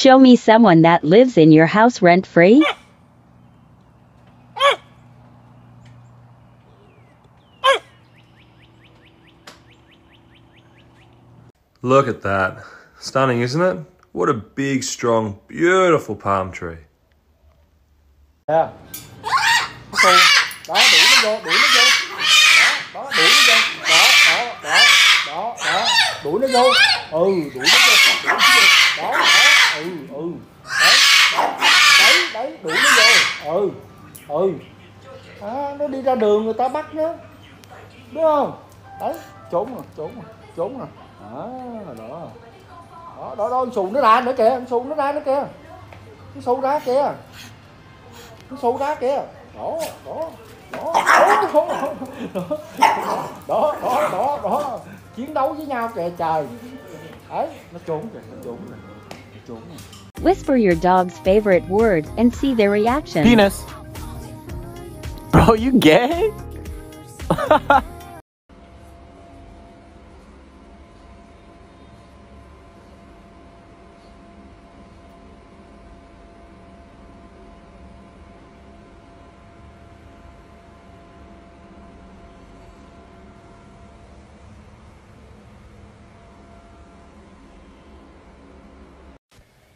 Show me someone that lives in your house rent free. Look at that. Stunning, isn't it? What a big, strong, beautiful palm tree. Nè. Nó. Đó, đuổi nó vô, đuổi nó vô. Đó, đó, đuổi nó vô. Đó, đó, đó, đó, đó. Đuổi nó vô. Ừ, đuổi nó vô. Ừ. À, nó đi ra đường người ta bắt nó. Đúng không? Đấy, trốn rồi, trốn rồi, trốn rồi. Đó, đó. Đó, đó, đó, anh xù nó ra nữa kìa, anh xù nó ra nữa kìa. Nó xù ra kìa nó xô đá kìa đó đó đó đó đó đó đó đó chiến đấu với nhau kìa trời đấy nó trốn kìa nó trốn kìa nó trốn kìa Whisper your dog's favorite words and see their reaction. Penis. Bro, you gay?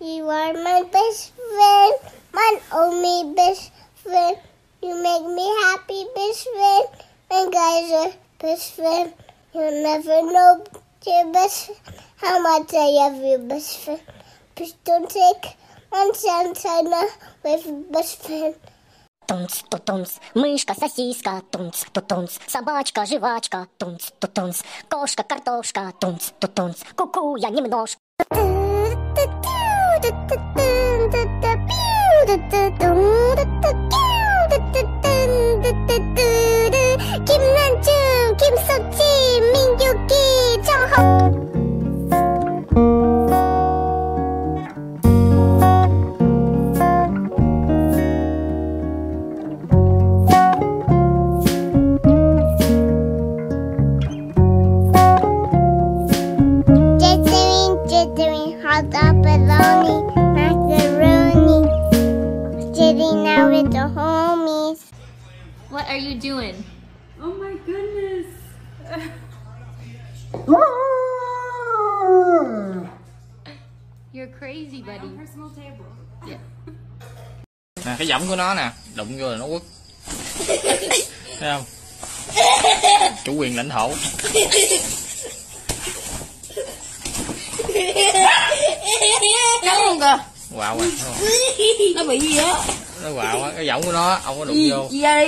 You are my best friend, my only best friend. You make me happy, best friend. My guys are best friend. You'll never know your best friend, how much I love you, best friend. Please don't take one chance I know with best friend. Тунц, тутунц, мышка, сосиска, тунц, тутунц, собачка, жвачка, тунц, тутунц, кошка, картошка, тунц, тутунц, ку-ку, я немножко. Sitting out with the homies. What are you doing? Oh my goodness. You're crazy, buddy. Personal table. Nè, cái giọng của nó nè, đụng vô là nó quất. Thấy không? Chủ quyền lãnh thổ. Cắn luôn kìa. Thấy không? Nó bị gì á? Nó quạo á, cái giọng của nó, ông có đụng Gì, vô. gì ra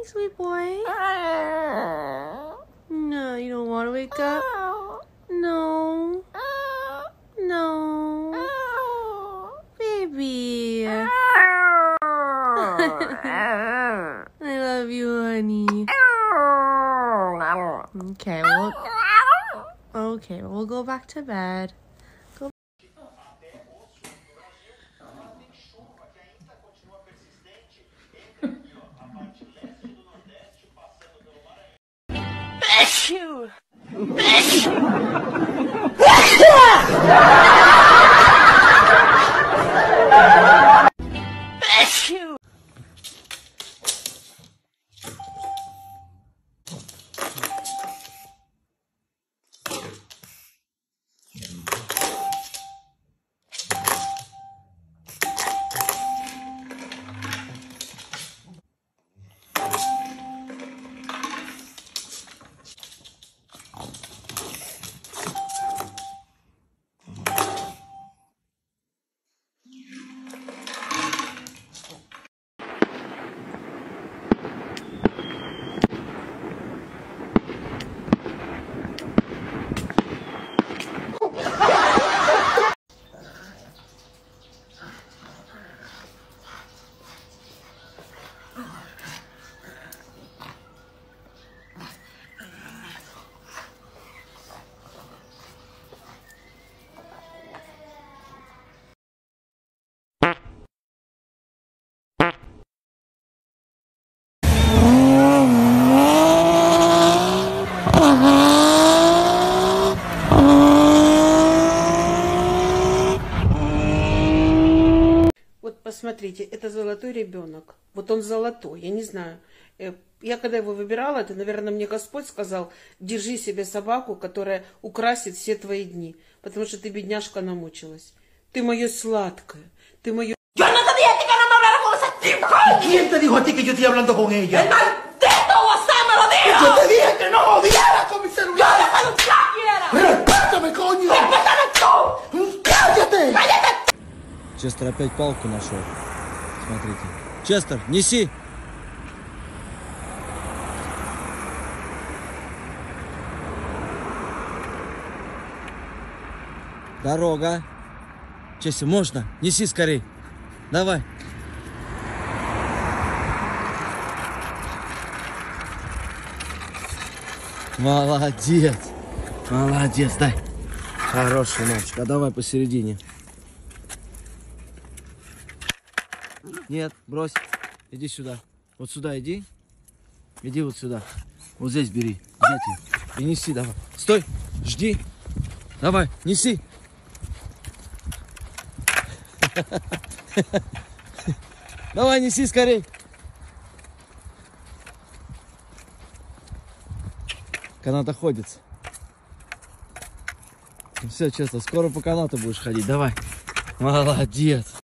morning, sweet boy. No, you don't want to wake up? No. No. Baby. I love you, honey. Okay, well, okay, we'll go back to bed. you! Bitch! Смотрите, это золотой ребенок. Вот он золотой, я не знаю. Э, Я когда его выбирала, это, наверное, мне Господь сказал, держи себе собаку, которая украсит все твои дни. Потому что ты, бедняжка, намучилась. Ты мое sладкое, ты мое... Yo no te dije que no me hablara con ese tipo. ¿Quién te dijo a ti que yo estoy hablando con ella? El maldito WhatsApp me lo dijo. Yo te dije que no jodieras con mi celular. Yo lo que usted quiera. Честер опять палку нашел. Смотрите. Честер, неси! Дорога. Честер, можно? Неси скорей. Давай. Молодец. Молодец, дай. Хороший мальчик. А давай посередине. Нет, брось. Иди сюда. Вот сюда иди. Иди вот сюда. Вот здесь бери. Взять ее. И неси давай. Стой. Жди. Давай, неси. Давай, неси скорей. Канатоходец. Ну все, честно, скоро по канату будешь ходить. Давай. Молодец.